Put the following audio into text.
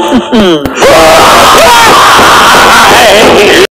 哼哼